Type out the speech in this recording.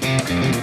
Mm-hmm.